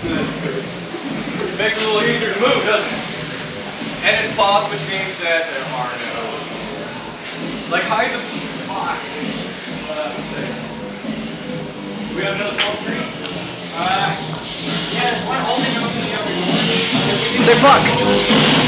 Makes it a little easier to move, doesn't it? And it's pause, which means that there are no... Like, hide the box. Uh, let's see. We have another 12 tree? Uh, yeah, there's one holding up the other one. Say fuck.